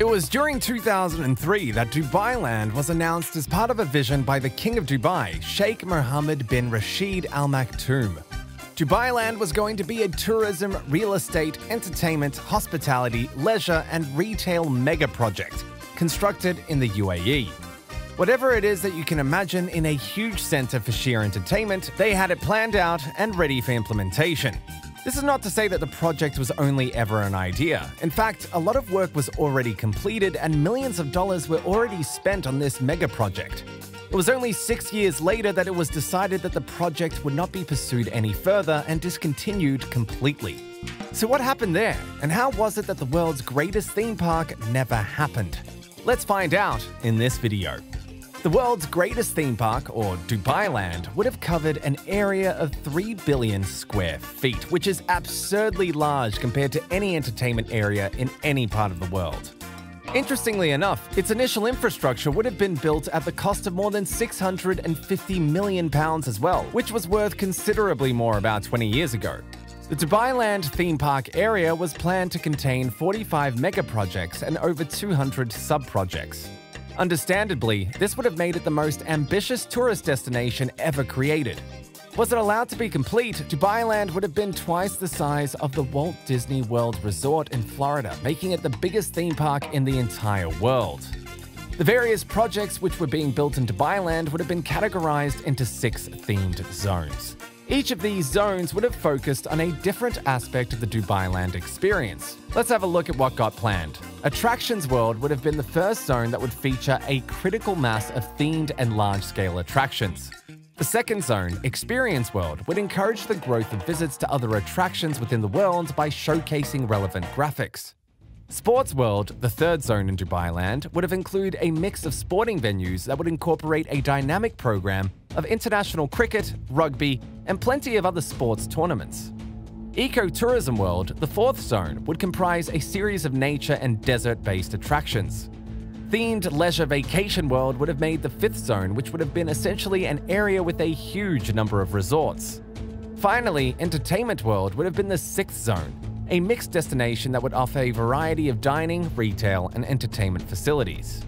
It was during 2003 that Dubailand was announced as part of a vision by the King of Dubai, Sheikh Mohammed bin Rashid Al Maktoum. Dubailand was going to be a tourism, real estate, entertainment, hospitality, leisure, and retail mega project constructed in the UAE. Whatever it is that you can imagine in a huge center for sheer entertainment, they had it planned out and ready for implementation. This is not to say that the project was only ever an idea. In fact, a lot of work was already completed and millions of dollars were already spent on this mega project. It was only six years later that it was decided that the project would not be pursued any further and discontinued completely. So, what happened there, and how was it that the world's greatest theme park never happened? Let's find out in this video. The world's greatest theme park, or Dubailand, would have covered an area of 3 billion square feet, which is absurdly large compared to any entertainment area in any part of the world. Interestingly enough, its initial infrastructure would have been built at the cost of more than 650 million pounds as well, which was worth considerably more about 20 years ago. The Dubailand theme park area was planned to contain 45 mega projects and over 200 sub projects. Understandably, this would have made it the most ambitious tourist destination ever created. Was it allowed to be complete, Dubailand would have been twice the size of the Walt Disney World Resort in Florida, making it the biggest theme park in the entire world. The various projects which were being built in Dubailand would have been categorized into six themed zones. Each of these zones would have focused on a different aspect of the Dubailand experience. Let's have a look at what got planned. Attractions World would have been the first zone that would feature a critical mass of themed and large-scale attractions. The second zone, Experience World, would encourage the growth of visits to other attractions within the world by showcasing relevant graphics. Sports World, the third zone in Dubailand, would have included a mix of sporting venues that would incorporate a dynamic program of international cricket, rugby, and plenty of other sports tournaments. Ecotourism World, the fourth zone, would comprise a series of nature and desert-based attractions. Themed Leisure Vacation World would have made the fifth zone, which would have been essentially an area with a huge number of resorts. Finally, Entertainment World would have been the sixth zone, a mixed destination that would offer a variety of dining, retail, and entertainment facilities.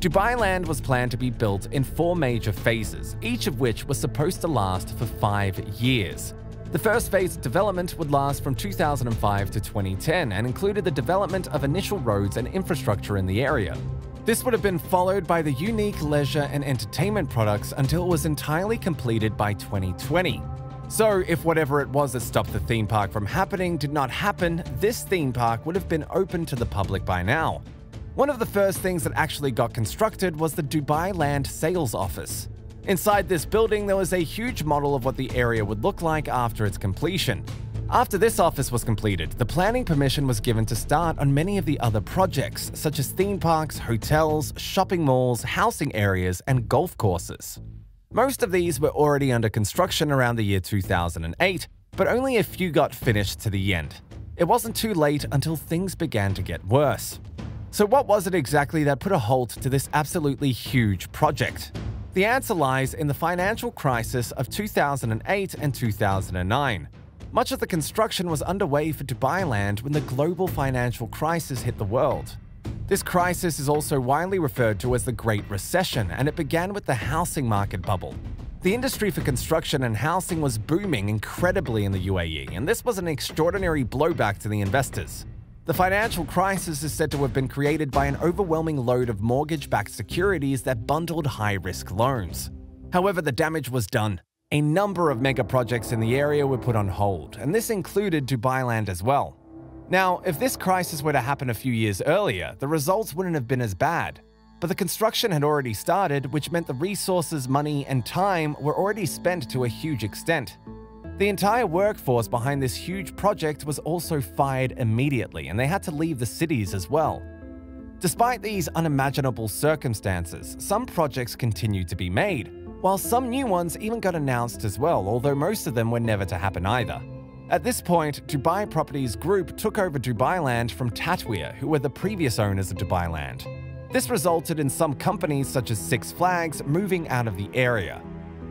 Dubailand was planned to be built in four major phases, each of which was supposed to last for five years. The first phase of development would last from 2005 to 2010 and included the development of initial roads and infrastructure in the area. This would have been followed by the unique leisure and entertainment products until it was entirely completed by 2020. So, if whatever it was that stopped the theme park from happening did not happen, this theme park would have been open to the public by now. One of the first things that actually got constructed was the Dubailand Sales Office. Inside this building, there was a huge model of what the area would look like after its completion. After this office was completed, the planning permission was given to start on many of the other projects, such as theme parks, hotels, shopping malls, housing areas, and golf courses. Most of these were already under construction around the year 2008, but only a few got finished to the end. It wasn't too late until things began to get worse. So what was it exactly that put a halt to this absolutely huge project? The answer lies in the financial crisis of 2008 and 2009. Much of the construction was underway for Dubailand when the global financial crisis hit the world. This crisis is also widely referred to as the Great Recession, and it began with the housing market bubble. The industry for construction and housing was booming incredibly in the UAE, and this was an extraordinary blowback to the investors. The financial crisis is said to have been created by an overwhelming load of mortgage-backed securities that bundled high-risk loans. However, the damage was done. A number of mega projects in the area were put on hold, and this included Dubailand as well. Now, if this crisis were to happen a few years earlier, the results wouldn't have been as bad. But the construction had already started, which meant the resources, money, and time were already spent to a huge extent. The entire workforce behind this huge project was also fired immediately, and they had to leave the cities as well. Despite these unimaginable circumstances, some projects continued to be made, while some new ones even got announced as well, although most of them were never to happen either. At this point, Dubai Properties Group took over Dubailand from Tatweer, who were the previous owners of Dubailand. This resulted in some companies such as Six Flags moving out of the area.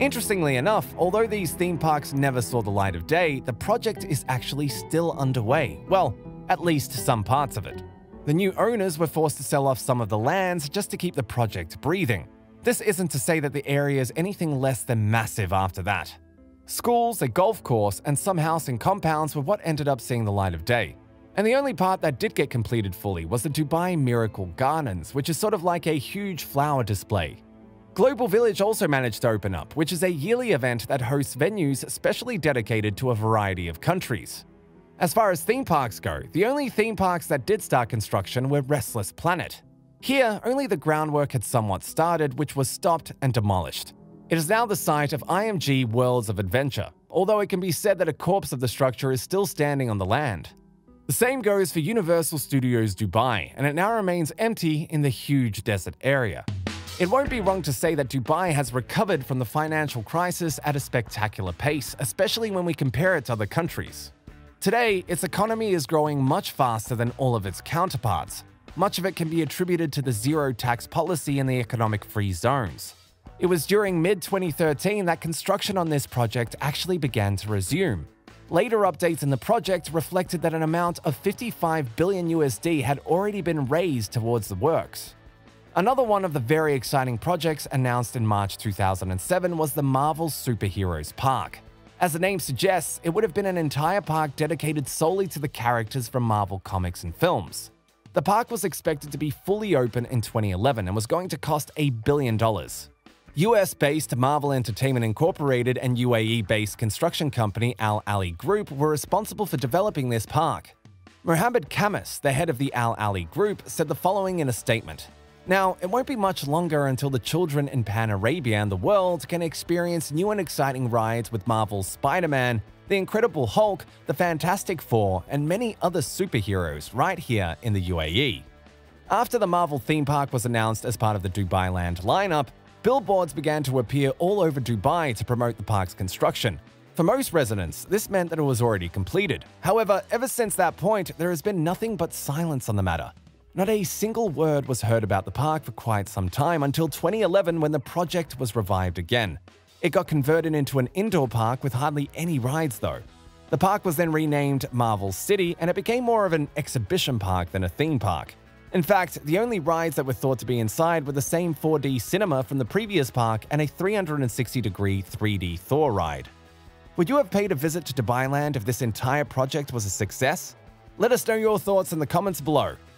Interestingly enough, although these theme parks never saw the light of day, the project is actually still underway. Well, at least some parts of it. The new owners were forced to sell off some of the lands just to keep the project breathing. This isn't to say that the area is anything less than massive after that. Schools, a golf course, and some housing compounds were what ended up seeing the light of day. And the only part that did get completed fully was the Dubai Miracle Gardens, which is sort of like a huge flower display. Global Village also managed to open up, which is a yearly event that hosts venues specially dedicated to a variety of countries. As far as theme parks go, the only theme parks that did start construction were Restless Planet. Here, only the groundwork had somewhat started, which was stopped and demolished. It is now the site of IMG Worlds of Adventure, although it can be said that a corpse of the structure is still standing on the land. The same goes for Universal Studios Dubai, and it now remains empty in the huge desert area. It won't be wrong to say that Dubai has recovered from the financial crisis at a spectacular pace, especially when we compare it to other countries. Today, its economy is growing much faster than all of its counterparts. Much of it can be attributed to the zero tax policy in the economic free zones. It was during mid 2013 that construction on this project actually began to resume. Later updates in the project reflected that an amount of 55 billion USD had already been raised towards the works. Another one of the very exciting projects announced in March 2007 was the Marvel Superheroes Park. As the name suggests, it would have been an entire park dedicated solely to the characters from Marvel comics and films. The park was expected to be fully open in 2011 and was going to cost a billion dollars. US based Marvel Entertainment Incorporated and UAE based construction company Al Ali Group were responsible for developing this park. Mohammed Kamis, the head of the Al Ali Group, said the following in a statement Now, it won't be much longer until the children in Pan Arabia and the world can experience new and exciting rides with Marvel's Spider Man, The Incredible Hulk, The Fantastic Four, and many other superheroes right here in the UAE. After the Marvel theme park was announced as part of the Dubailand lineup, Billboards began to appear all over Dubai to promote the park's construction. For most residents, this meant that it was already completed. However, ever since that point, there has been nothing but silence on the matter. Not a single word was heard about the park for quite some time until 2011 when the project was revived again. It got converted into an indoor park with hardly any rides though. The park was then renamed Marvel City and it became more of an exhibition park than a theme park. In fact, the only rides that were thought to be inside were the same 4D cinema from the previous park and a 360 degree 3D Thor ride. Would you have paid a visit to Dubailand if this entire project was a success? Let us know your thoughts in the comments below.